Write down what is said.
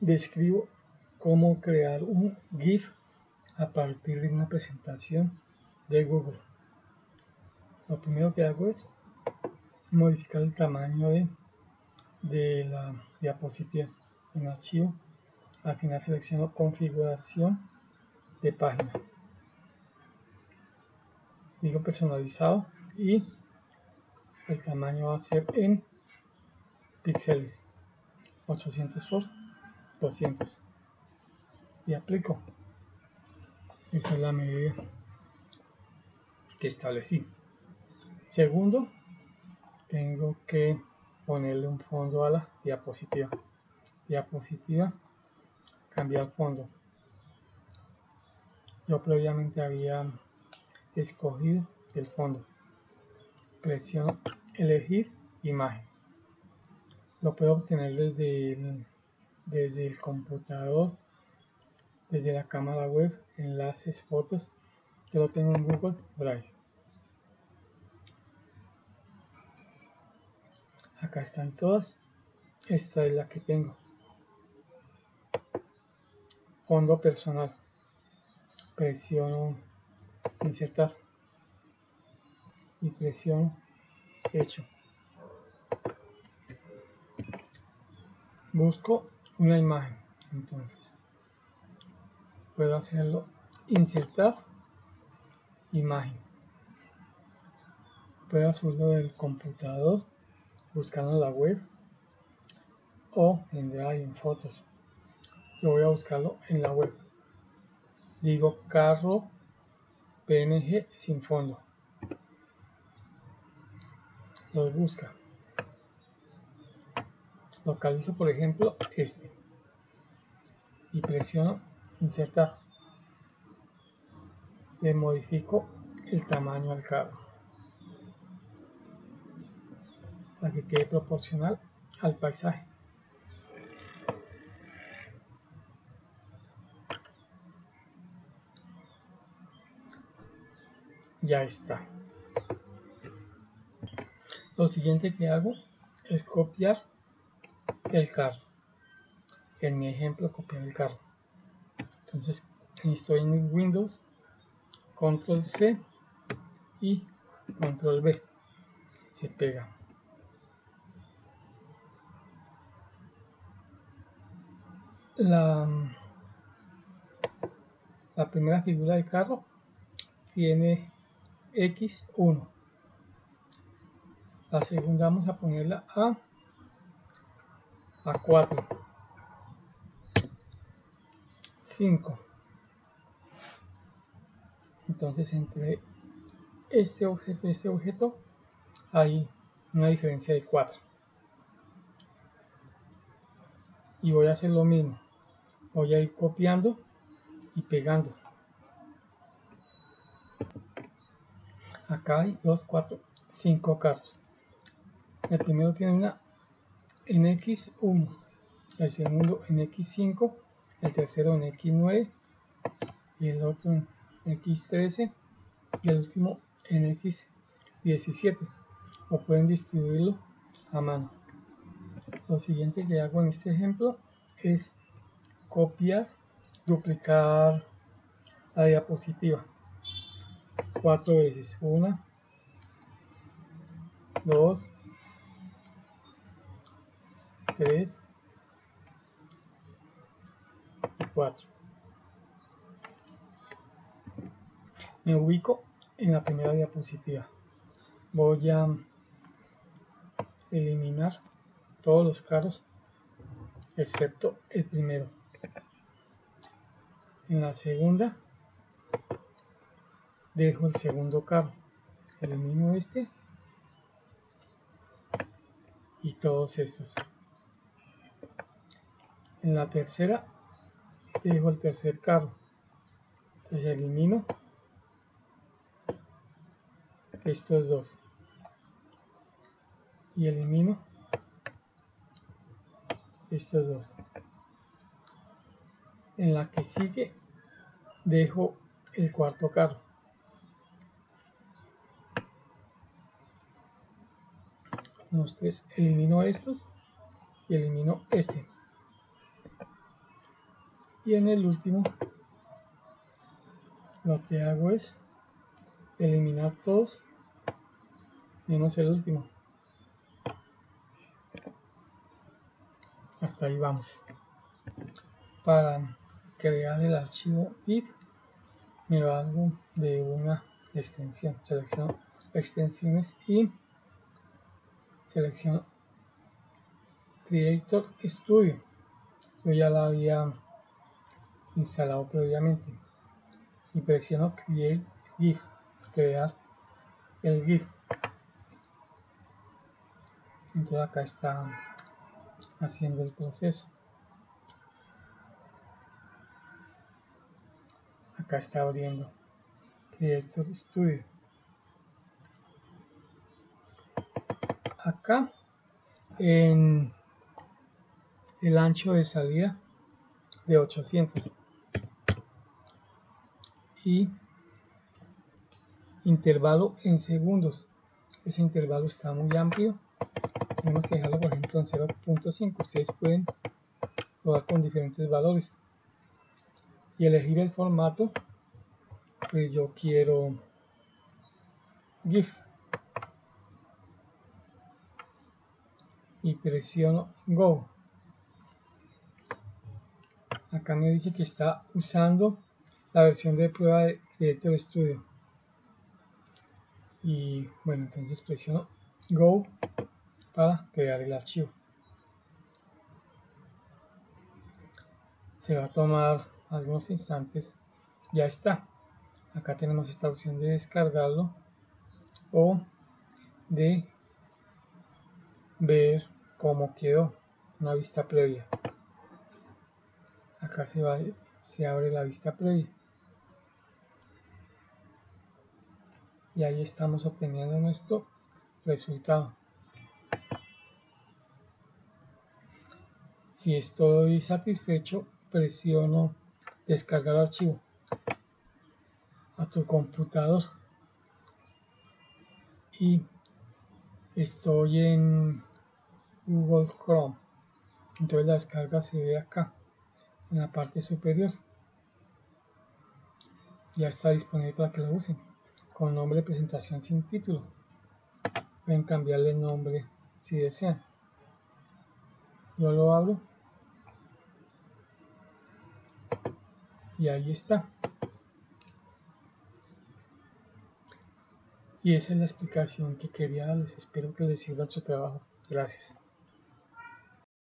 describo cómo crear un GIF a partir de una presentación de Google. Lo primero que hago es modificar el tamaño de, de la diapositiva en archivo. Al final selecciono configuración de página. Digo personalizado y el tamaño va a ser en píxeles 800 por 200 y aplico. Esa es la medida que establecí. Segundo tengo que ponerle un fondo a la diapositiva. Diapositiva cambiar fondo. Yo previamente había escogido el fondo. Presiono elegir imagen. Lo puedo obtener desde el, desde el computador desde la cámara web enlaces fotos. Yo lo tengo en google drive. Acá están todas. Esta es la que tengo. Fondo personal. Presiono insertar. Y presiono hecho. Busco una imagen entonces. Puedo hacerlo insertar imagen. Puedo hacerlo del computador buscando la web o en drive en fotos. Yo voy a buscarlo en la web. Digo carro png sin fondo. Lo busca localizo por ejemplo este. Y presiono insertar. Le modifico el tamaño al carro para que quede proporcional al paisaje. Ya está. Lo siguiente que hago es copiar el carro. En mi ejemplo copiar el carro. Entonces estoy en Windows control C y control B. Se pega. La, la primera figura del carro tiene X1 la segunda vamos a ponerla a a 4 5 entonces entre este objeto y este objeto hay una diferencia de 4 y voy a hacer lo mismo. Voy a ir copiando y pegando. Acá hay 2, 4, 5 carros. El primero tiene una en X1 el segundo en X5 el tercero en X9 y el otro en X13 y el último en X17 o pueden distribuirlo a mano. Lo siguiente que hago en este ejemplo es copiar duplicar la diapositiva. Cuatro veces una dos 3 y 4. Me ubico en la primera diapositiva. Voy a eliminar todos los carros excepto el primero. En la segunda dejo el segundo carro. Elimino este y todos estos en la tercera dejo el tercer carro. Entonces elimino estos dos. Y elimino estos dos. En la que sigue dejo el cuarto carro. Tres elimino estos y elimino este y en el último lo que hago es eliminar todos menos el último. Hasta ahí vamos. Para crear el archivo if me valgo de una extensión. Selecciono extensiones y selecciono creator studio. Yo ya la había instalado previamente. Y presiono create gif crear el gif. Entonces acá está haciendo el proceso. Acá está abriendo Creator Studio. Acá en el ancho de salida de 800 y intervalo en segundos. Ese intervalo está muy amplio. Tenemos que dejarlo por ejemplo en 0.5 ustedes pueden probar con diferentes valores. Y elegir el formato pues yo quiero GIF. Y presiono Go. Acá me dice que está usando la versión de prueba de Director Studio y bueno entonces presiono Go para crear el archivo. Se va a tomar algunos instantes. Ya está. Acá tenemos esta opción de descargarlo o de ver cómo quedó una vista previa. Acá se, va, se abre la vista previa y ahí estamos obteniendo nuestro resultado. Si estoy satisfecho presiono descargar archivo a tu computador. Y estoy en Google Chrome. Entonces la descarga se ve acá en la parte superior. Ya está disponible para que lo usen con nombre de presentación sin título pueden cambiarle nombre si desean yo lo abro y ahí está. Y esa es la explicación que quería darles. Espero que les sirva su trabajo. Gracias